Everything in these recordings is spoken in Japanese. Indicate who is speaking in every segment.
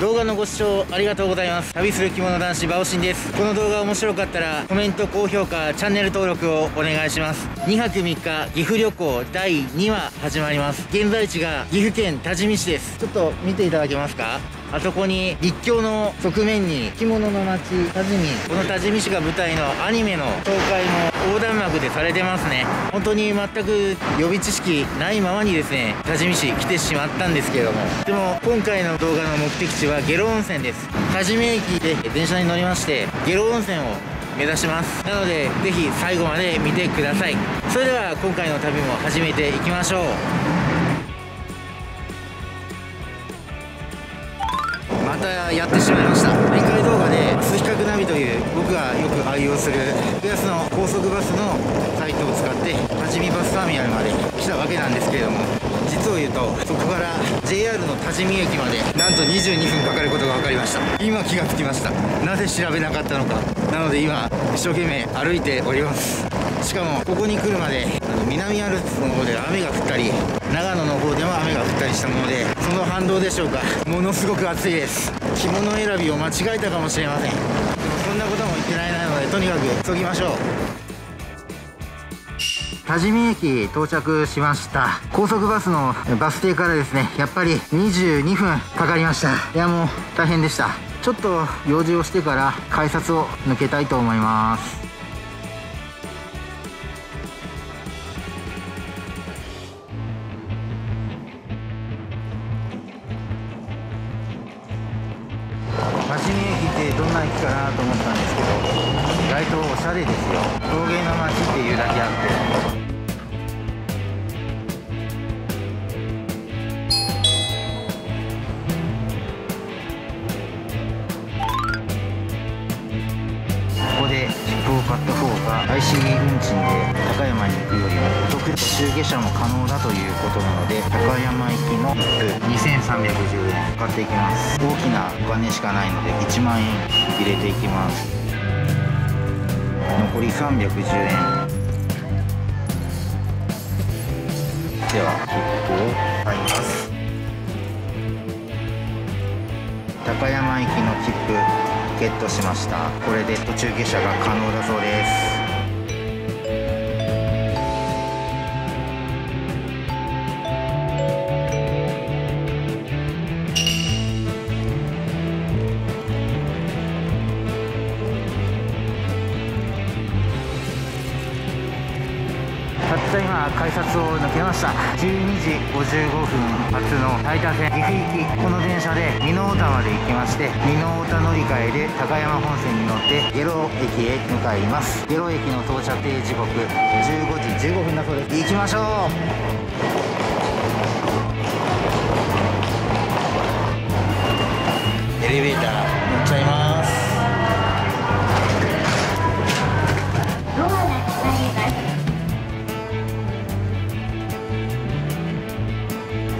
Speaker 1: 動画のご視聴ありがとうございます。旅する着物男子バオシンです。この動画面白かったらコメント高評価チャンネル登録をお願いします。2泊3日岐阜旅行第2話始まります。現在地が岐阜県多治見市です。ちょっと見ていただけますか？あそこに立教の側面に着物の町多治見。この多治見市が舞台のアニメの紹介も横断幕でされてますね。本当に全く予備知識ないままにですね多治見市来てしまったんですけれども。でも今回の動画の目的地は下呂温泉です。多治見駅で電車に乗りまして下呂温泉を目指します。なのでぜひ最後まで見てください。それでは今回の旅も始めていきましょう。またやってしまいました。展開動画で数比較ナビという僕がよく愛用する格安の高速バスのサイトを使って多治見バスターミナルまで来たわけなんですけれども実を言うとそこから JR の多治見駅までなんと22分かかることが分かりました。今気がつきました。なぜ調べなかったのか。なので今一生懸命歩いております。しかもここに来るまで南アルプスの方で雨が降ったり長野の方でも雨が降ったりしたものでその反動でしょうか。ものすごく暑いです。着物選びを間違えたかもしれません。でもそんなことも言ってないのでとにかく急ぎましょう。多治見駅到着しました。高速バスのバス停からですねやっぱり22分かかりました。いやもう大変でした。ちょっと用事をしてから改札を抜けたいと思います。街に駅ってどんな駅かなと思ったんですけど意外とおしゃれですよ。陶芸の街っていうだけあって。ここで IC 運賃で高山に行くよりもお得途中下車も可能だということなので高山行きの切符2350円買っていきます。大きなお金しかないので1万円入れていきます。残り310円。では切符を買います。高山行きの切符ゲットしました。これで途中下車が可能だそうです。けました。12時55分発の大田線岐阜行きこの電車で美濃太まで行きまして美濃太乗り換えで高山本線に乗って下呂駅へ向かいます。下呂駅の到着時刻15時15分だそうです。行きましょう。エレベーター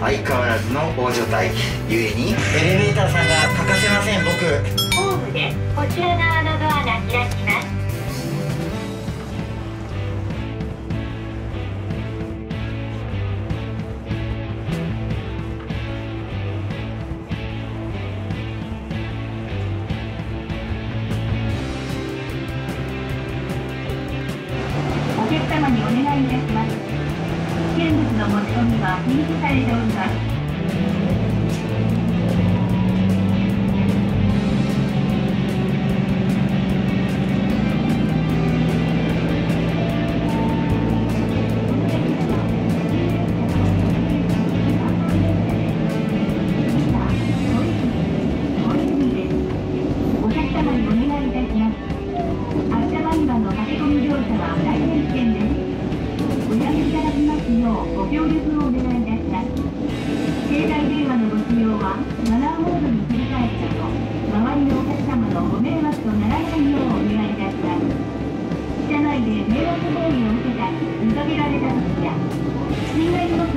Speaker 1: 相変わらずの大所帯ゆえにエレベーターさんが欠かせません僕
Speaker 2: ホームでこちら側のドアが開きます。お客様にお願いいたします。危険物の持ち込みは禁止されております。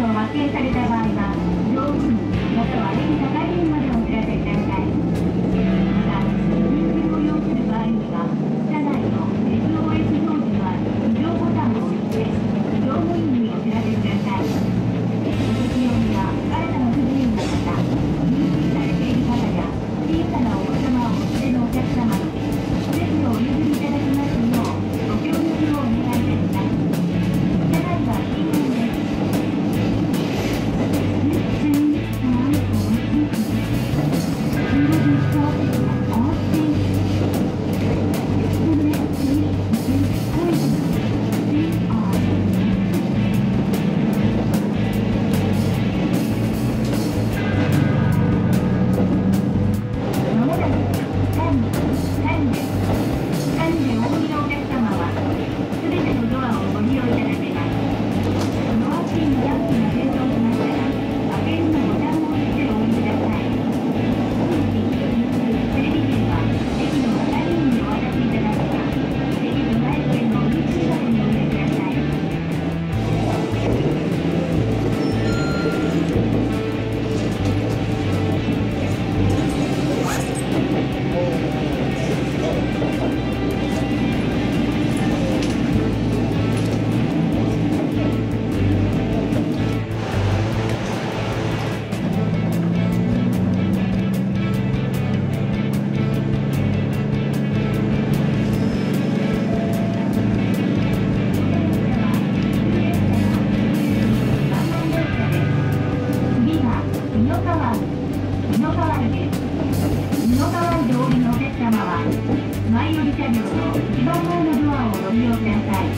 Speaker 2: を発見された場合は、乗務員または駅係員までお知らせください。の川駅です美濃川のお客様は前より車両の一番上のドアをご利用ください。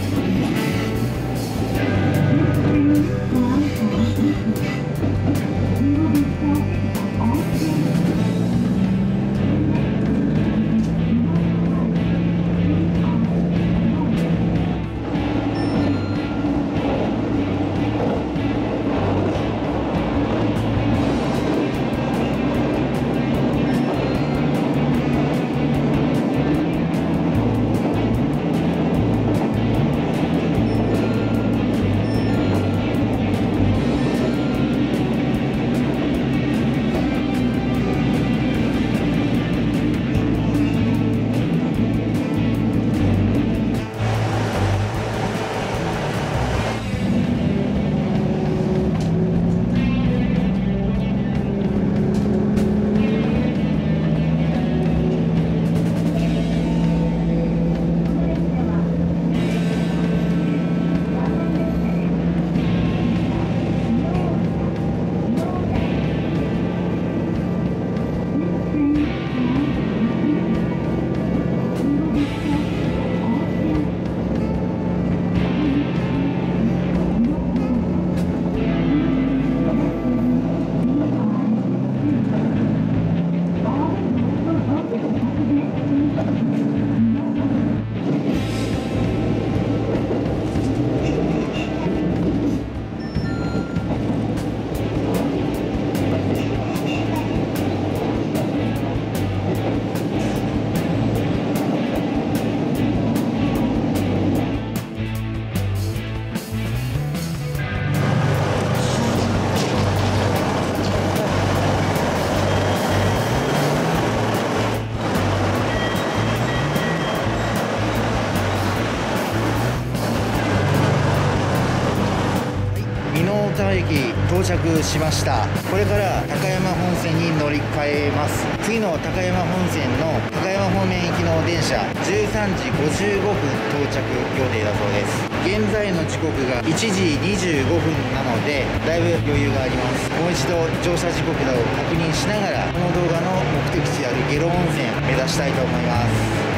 Speaker 1: 美濃田駅到着しました。これから高山本線に乗り換えます。次の高山本線の高山方面行きの電車13時55分到着予定だそうです。現在の時刻が1時25分なのでだいぶ余裕があります。もう一度乗車時刻などを確認しながらこの動画の目的地である下呂温泉目指したいと思います。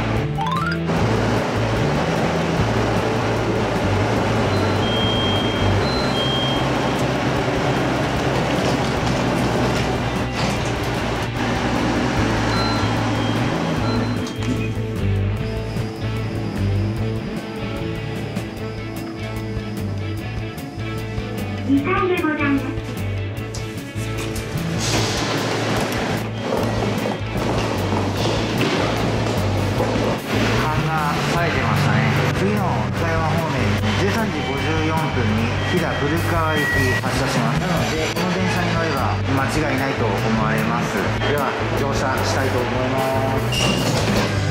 Speaker 1: 分に飛騨古川行き発車します。なのでこの電車に乗れば間違いないと思われます。では乗車したいと思います。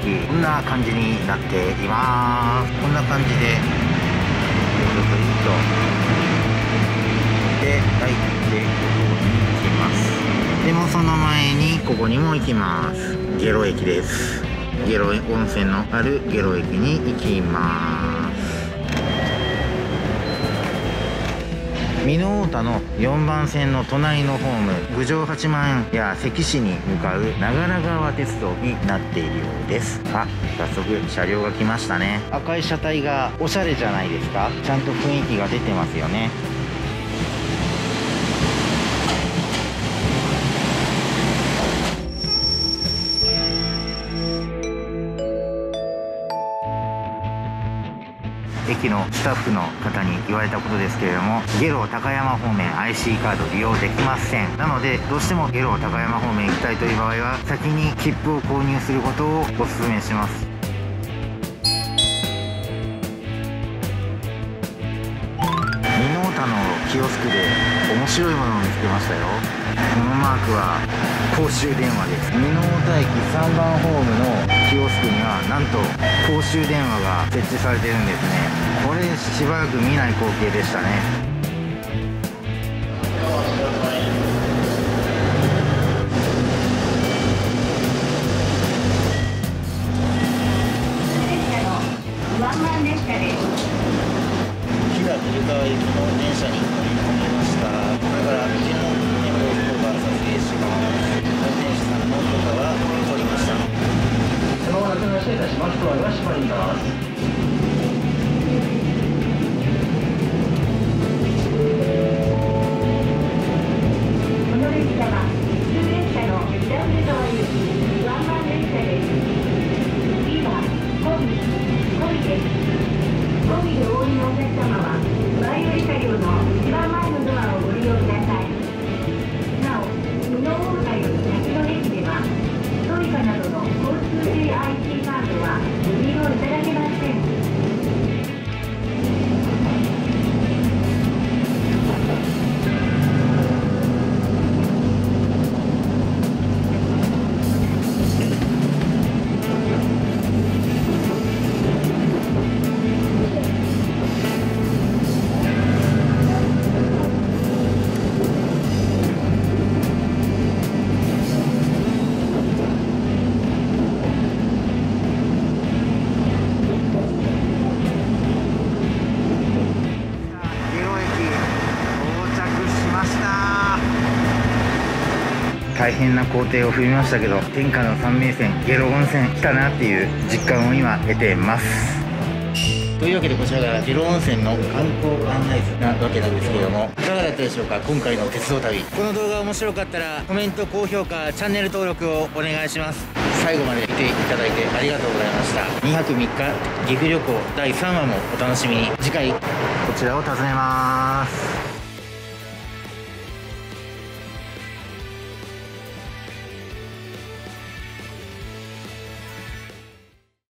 Speaker 1: 駅こんな感じになっています。こんな感じでぐるぐるっとで入ってここに行きます。でもその前にここにも行きます。下呂駅です。下呂温泉のある下呂駅に行きます。美濃太田の4番線の隣のホーム郡上八幡や関市に向かう長良川鉄道になっているようです。あ早速車両が来ましたね。赤い車体がおしゃれじゃないですか。ちゃんと雰囲気が出てますよね。駅のスタッフの方に言われたことですけれどもゲロ高山方面 IC カード利用できません。なのでどうしてもゲロ高山方面行きたいという場合は先に切符を購入することをお勧めします。美濃田のキオスクで面白いものを見つけましたよ。このマークは公衆電話です。美濃田駅3番ホームのキオスクにはなんと公衆電話が設置されてるんですね。これしばらく見ない光景でしたね
Speaker 3: ワンマン列車です
Speaker 1: 飛騨古川行きの電車に乗り込みましたこれから右のメモをが撮影します運転手さんの許可は取りました
Speaker 2: まもなく発車いたします。ドアが閉まります。
Speaker 1: 変な工程を踏みましたけど天下の三名泉ゲロ温泉来たなっていう実感を今得てます。というわけでこちらがゲロ温泉の観光案内図なわけなんですけどもいかがだったでしょうか今回の鉄道旅。この動画面白かったらコメント高評価チャンネル登録をお願いします。最後まで見ていただいてありがとうございました。2泊3日岐阜旅行第3話もお楽しみに。次回こちらを訪ねます。